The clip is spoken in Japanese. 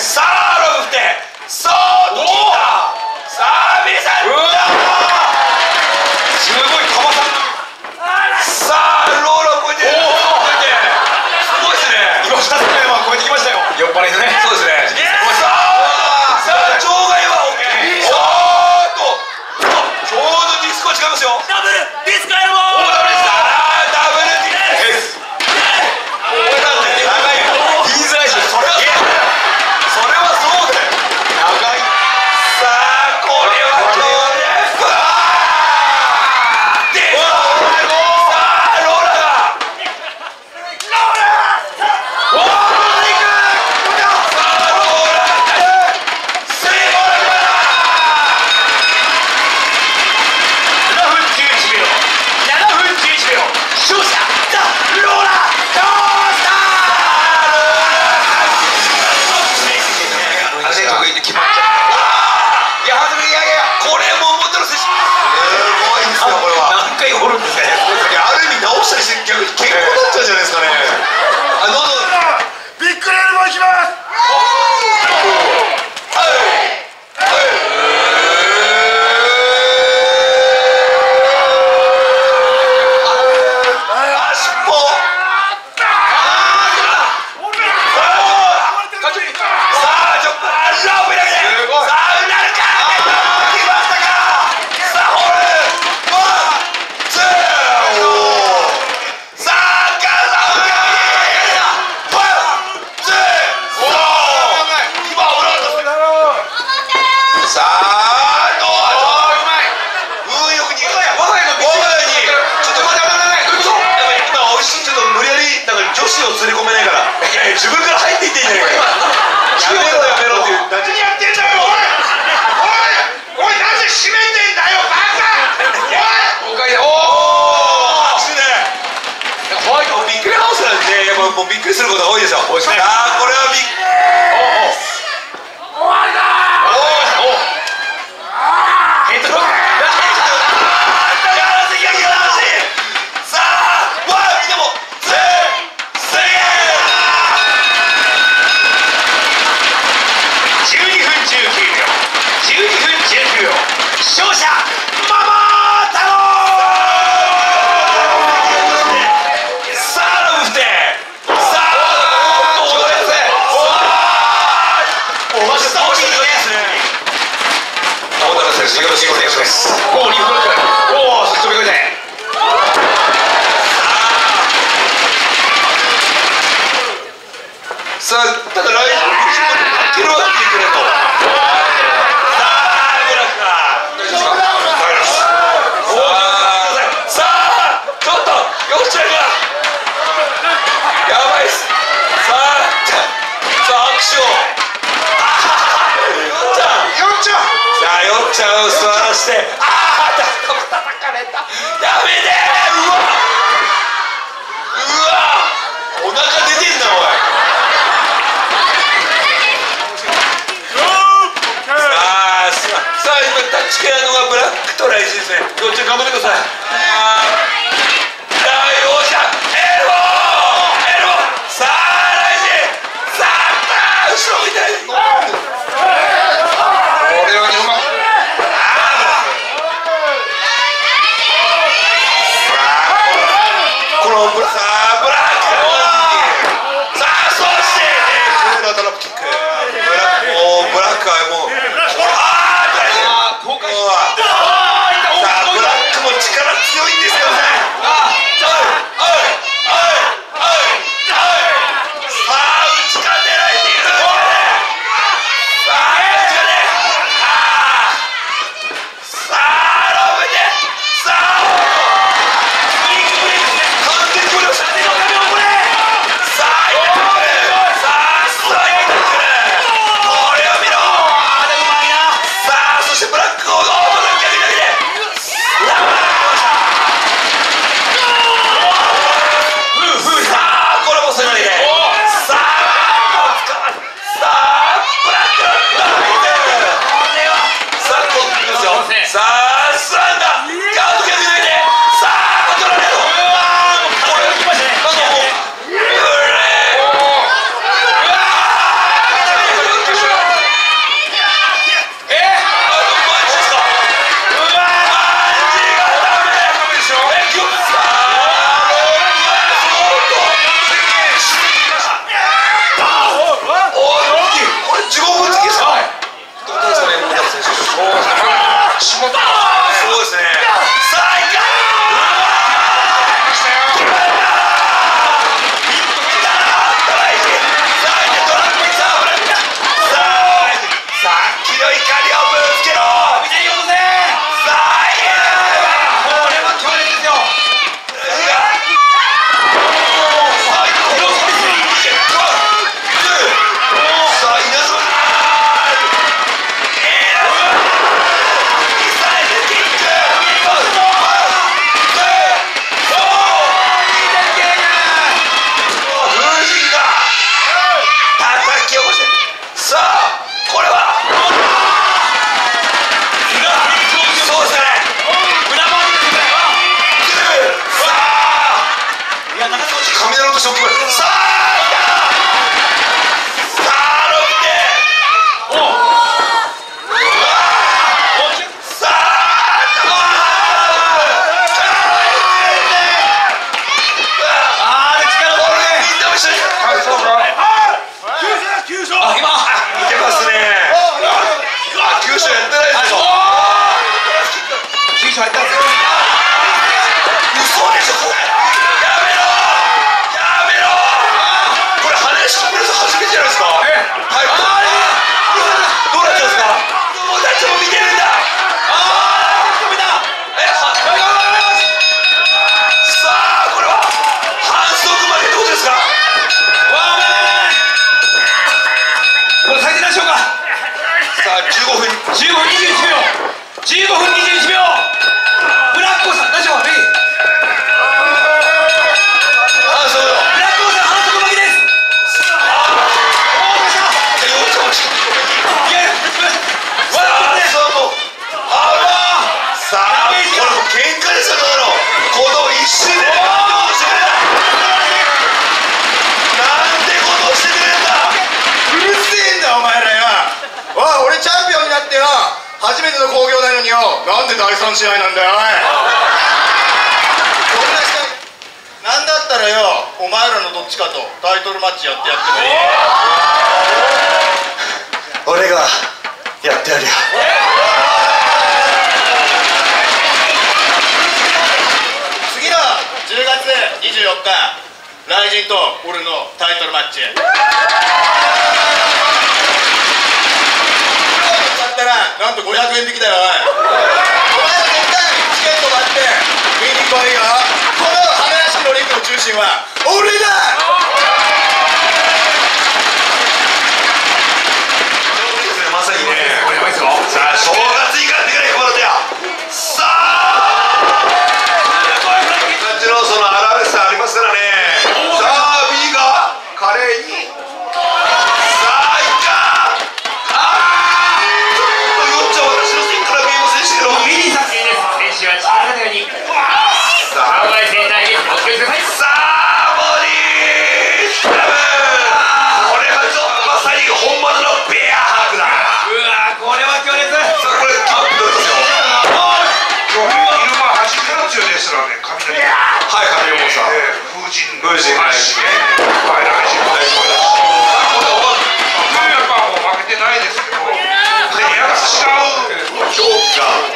Yes. もうびっくりすることが多いでしょ。多いすああこれはびっ終わりだお勝者ママですよろしくお願いします。おお2分おお飛び越えてさあだ来週も開けるわけいくれと。ちゃんを座らして。ああたたたたかれた。やめてうわうわお腹出てんなおい。さあ今タッチ系のがブラックトライジですねどっち頑張ってください。髪のショップ。さあはい急所入ったさあ15分15分21秒15分21秒ブラ初めての興行なのによなんで第三試合なんだよおい。こんな試合なんだったらよお前らのどっちかとタイトルマッチやってやってもいい。俺がやってやるよ。次の10月24日雷神と俺のタイトルマッチだったらなんと500円引きだよおい。お前ら絶対チケット買って見に来いよこの花屋敷のリングの中心は俺だ。まさにねこれやばいっすよ。さあ正月いかって風神風神はいはい来週もそうだし。これ終わる冬やっぱもう負けてないですけど。部屋が違う